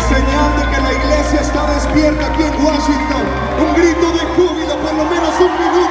señal que la iglesia está despierta aquí en Washington. Un grito de júbilo, por lo menos un minuto.